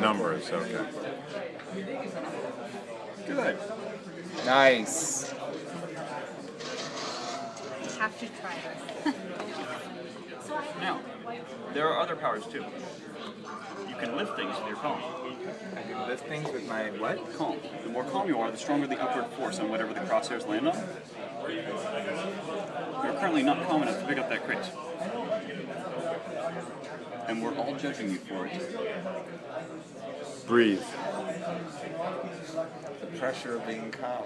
numbers, okay. Good. Nice. have to try this. Now, there are other powers too. You can lift things with your calm. I can lift things with my what? Calm. The more calm you are, the stronger the upward force on whatever the crosshairs land on. You're currently not calm enough to pick up that crate. And we're all judging you for it. Breathe. The pressure of being calm.